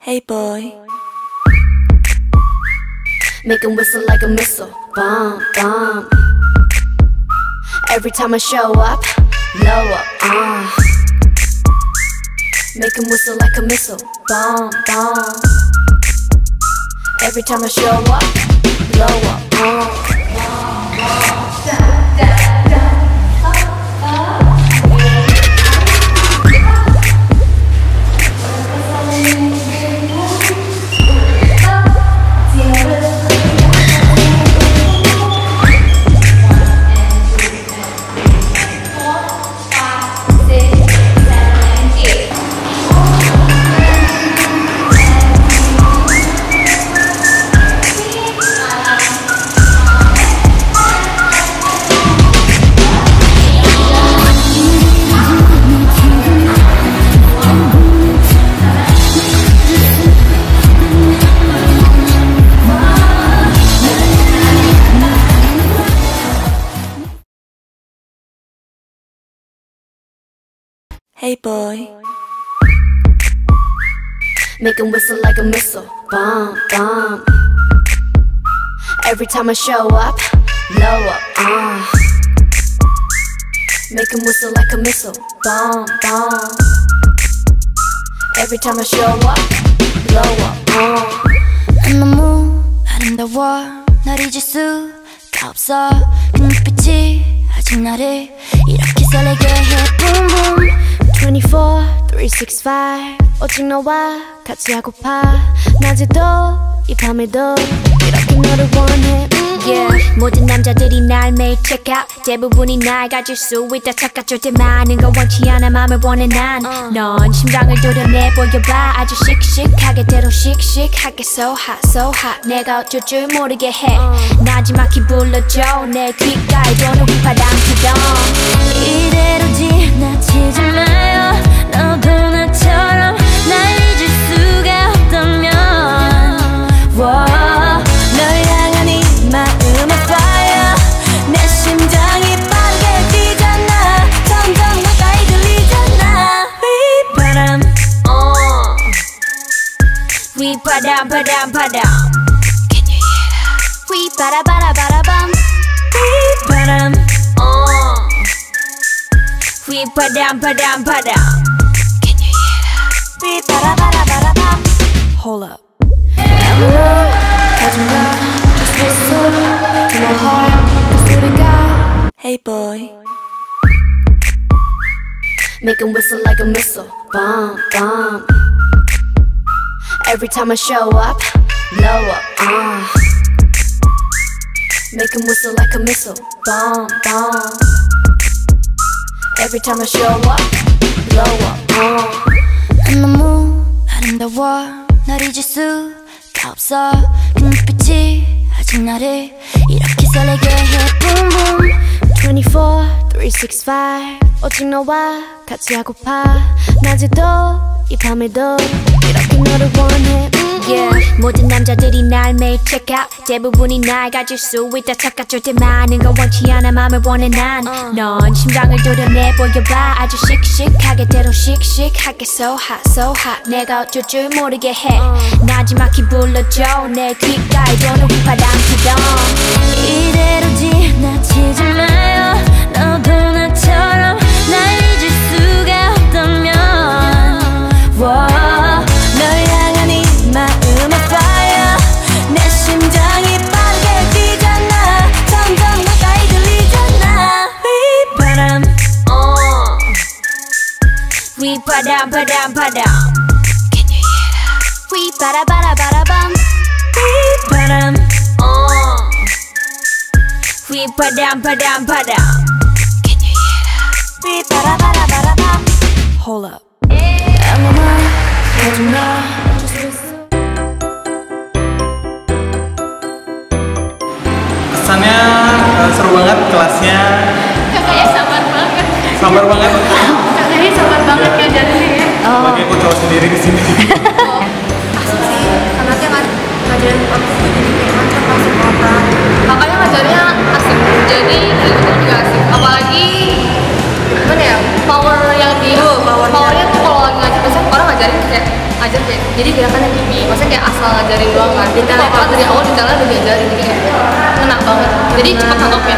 Hey boy. Make 'em whistle like a missile. Bomb, bomb. Every time I show up, blow up. Uh. Make 'em whistle like a missile. Bomb, bomb. Every time I show up, blow up. Uh. Hey boy. Make 'em whistle like a missile. Bomb, bomb. Every time I show up, blow up. Uh. Make 'em whistle like a missile. Bomb, bomb. Every time I show up, blow up. Uh. 너무 아름다워 날 잊을 수가 없어 그 눈빛이 아직 나를 이렇게 설레게 해 Boom boom 24, 365 오직 너와 같이 하고파. 낮에도 이 밤에도 이렇게 너를 원해. 음. Yeah. 모든 남자들이 날 매일 check out. 대부분이 날 가질 수 있다 착각 절대 많은 건 원치 않아 맘을 원해. 난넌 심장을 도려내 보여봐. 아주 씩씩하게 대로 씩씩하게 so hot so hot. 내가 어쩔 줄 모르게 해. 나지막히 불러줘. 내 귓가에 도는 휘파람 피던. 이대로 지나치지 마 padam, padam, padam. Can you hear that? We bada bada bada bum. We badam. Oh. We padam, padam, padam. Can you hear that? We bada bada bada bum. Hold up. I'm alone, up, just listen to my heart, listen to God. Hey boy. Make him whistle like a missile, bomb, bomb. Every time I show up, blow up. Uh. Make 'em whistle like a missile. Bomb, bomb. Every time I show up, blow up. Uh. 너무 아름다워 날 잊을 수가 없어 그 눈빛이 아직 나를 이렇게 설레게 해 Boom boom 24, 365 오직 너와 같이 하고파 낮에도 이 밤에도 이렇게 너를 원해. 음. Yeah. 모든 남자들이 날 매일 check out. 대부분이 날 가질 수 있다 착각 절대 많은 건 원치 않아 맘을 원해. 난넌 심장을 도려내 보여봐. 아주 씩씩하게 대로 씩씩하게 so hot so hot. 내가 어쩔 줄 모르게 해. 나지막히 불러줘. 내 귓가에 도는 휘파람 피던 이대로 지나치지 마 Padam padam padam. Can you hear that? We para para para bam We padam. Oh. We padam padam padam. Can you hear that? We para para para bum. Hold up. I'm a man, I'm not kesannya eh, seru banget kelasnya. Kakaknya sabar banget. Sabar banget. Kakaknya sabar banget ngajarinnya ya. Bagi aku cowok sendiri di sini Asik sih. Karena dia ngaj- ngajarin tuh jadi kayak mantap masuk otak. Kakaknya ngajarnya asik. Jadi itu juga asik. Apalagi gimana ya? Power yang dia, powernya tuh kalau lagi ngajar biasanya orang ngajarin kayak ngajar kayak jadi gerakannya gini maksudnya kayak asal ngajarin doang kan jadi kalau dari awal detailnya udah diajarin jadi kayak ngena banget jadi cepat nangkepnya